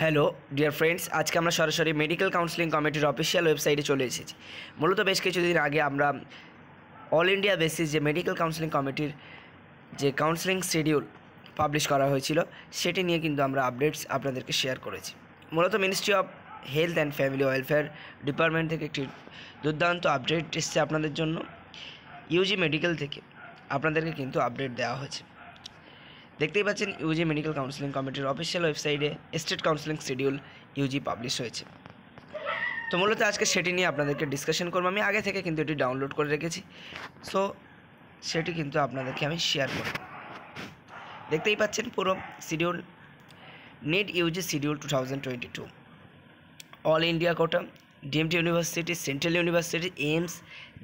Hello, dear friends, আজকে আমরা সরাসরি মেডিকেল কাউন্সিলিং কমিটির অফিসিয়াল ওয়েবসাইটে চলে এসেছি। মূলত বেশ কিছুদিন আগে আমরা অল ইন্ডিয়া বেসিস যে মেডিকেল কাউন্সিলিং কমিটির যে কাউন্সিলিং শিডিউল পাবলিশ করা হয়েছিল, সেটি নিয়ে কিন্তু আমরা আপডেটস আপনাদেরকে শেয়ার করেছি। মূলত ministry of health and family welfare department থেকে একটি দুর্দান্ত আপডেট এসছে আপনাদের জন্য। ইউজি মেডিকেল থেকে আপনাদেরকে কিন্তু আপডেট দেওয়া হয়েছে। দেখতেই পাচ্ছেন ইউজি মেডিকেল কাউন্সিলিং কমিটির অফিসিয়াল ওয়েবসাইটে state counselling schedule UG publish হয়েছে। তো মূলত আজকে সেটি নিয়ে আপনাদেরকে ডিসকাশন করব। আমি আগে থেকে কিন্তু এটি ডাউনলোড করে রেখেছি। সো সেটি কিন্তু আপনাদেরকে আমি শেয়ার করব। দেখতেই পাচ্ছেন পুরো schedule NET UG schedule two thousand twenty two all India quota deemed university central university AIIMS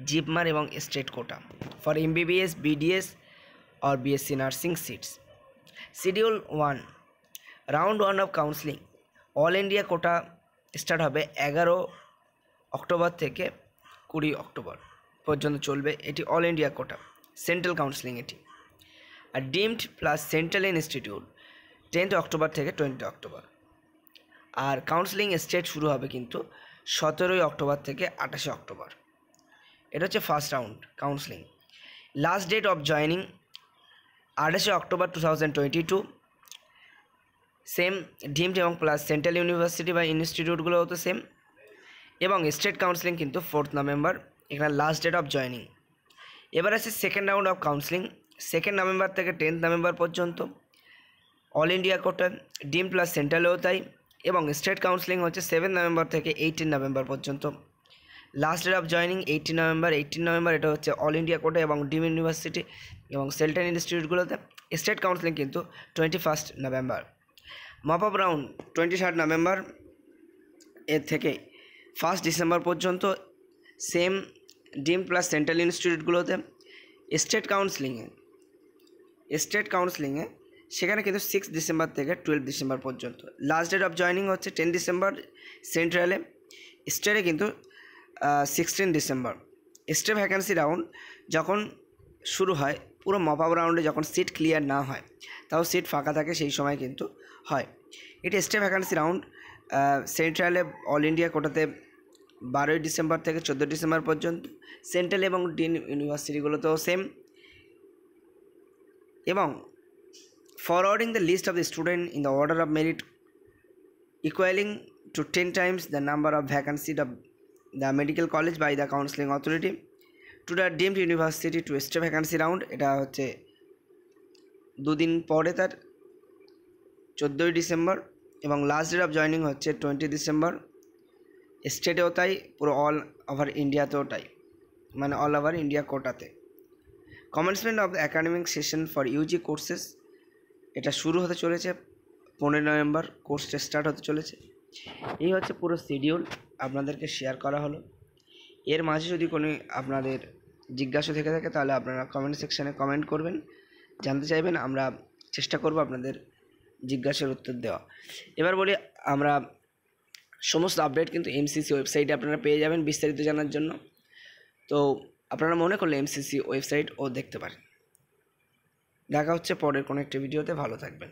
JIPMER এবং state quota for MBBS BDS or BSc nursing seats. Schedule one round one of counselling all India quota start হবে এগারো October থেকে কুড়ি October পর্যন্ত চলবে এটি all India quota central counselling এটি। আর deemed plus central institute tenth October থেকে twenty October. আর কাউন্সিলিং স্টেট শুরু হবে কিন্তু সতেরোই অক্টোবর থেকে আঠাশে অক্টোবর। এটা হচ্ছে first round counselling last date of joining আঠাশে October two thousand twenty two same deemed এবং প্লাস সেন্ট্রাল ইউনিভার্সিটি বা ইনস্টিটিউটগুলোও তো সেম এবং স্টেট কাউন্সিলিং কিন্তু ফোর্থ নভেম্বর এখানে লাস্ট ডেট অফ জয়নিং এবার আছে second round of counselling second November থেকে টেন্থ নভেম্বর পর্যন্ত all India quota deemed plus সেন্ট্রালেও তাই এবং স্টেট কাউন্সিলিং হচ্ছে সেভেন নভেম্বর থেকে এইটিন নভেম্বর পর্যন্ত। Last date of joining eighteen November eighteen November এটা হচ্ছে অল ইন্ডিয়া কোটা এবং ডিম ইউনিভার্সিটি এবং সেল্টেন ইনস্টিটিউটগুলোতে স্টেট কাউন্সিলিং কিন্তু twenty first November. Mop up round twenty third November এর থেকে ফার্স্ট ডিসেম্বর পর্যন্ত সেম ডিম প্লাস সেন্ট্রাল ইনস্টিটিউটগুলোতে স্টেট কাউন্সিলিংয়ে স্টেট কাউন্সিলিংয়ে সেখানে কিন্তু সিক্স ডিসেম্বর থেকে টুয়েলভ ডিসেম্বর পর্যন্ত। লাস্ট ডেট অফ জয়নিং হচ্ছে টেন ডিসেম্বর সেন্ট্রালে, স্টেটে কিন্তু sixteen December. Stray vacancy round যখন শুরু হয় পুরো মপ আপ রাউন্ডে যখন সিট ক্লিয়ার না হয়, তাও সিট ফাঁকা থাকে সেই সময় কিন্তু হয়। এটি স্টে ভ্যাকান্সি রাউন্ড সেন্ট্রালে অল ইন্ডিয়া কোটাতে বারোই ডিসেম্বর থেকে চোদ্দ ডিসেম্বর পর্যন্ত সেন্ট্রাল এবং ডিন ইউনিভার্সিটিগুলোতেও সেম এবং forwarding the list of the student in the order of merit equaling to ten times the number of vacancy of the medical college by the counselling authority to the deemed university to stray vacancy round এটা হচ্ছে দুদিন পরে তার, চোদ্দোই December, এবং last date of joining হচ্ছে twenty December. স্টেটেও তাই, পুরো অল ওভার ইন্ডিয়াতেও তাই মানে all over India কোটাতে commencement of the academic session for UG courses এটা শুরু হতে চলেছে, পনেরোই নভেম্বর কোর্সটা স্টার্ট হতে চলেছে। এই হচ্ছে পুরো শিডিউল আপনাদেরকে শেয়ার করা হলো। এর মাঝে যদি কোনো আপনাদের জিজ্ঞাসা থেকে থাকে, তাহলে আপনারা কমেন্ট সেকশানে কমেন্ট করবেন। জানতে চাইবেন, আমরা চেষ্টা করব আপনাদের জিজ্ঞাসার উত্তর দেওয়া। এবার বলি, আমরা সমস্ত আপডেট কিন্তু এমসিসি ওয়েবসাইটে আপনারা পেয়ে যাবেন বিস্তারিত জানার জন্য। তো আপনারা মনে করলে এমসিসি ওয়েবসাইট ও দেখতে পারেন। দেখা হচ্ছে পরের কোনো একটি ভিডিওতে ভালো থাকবেন।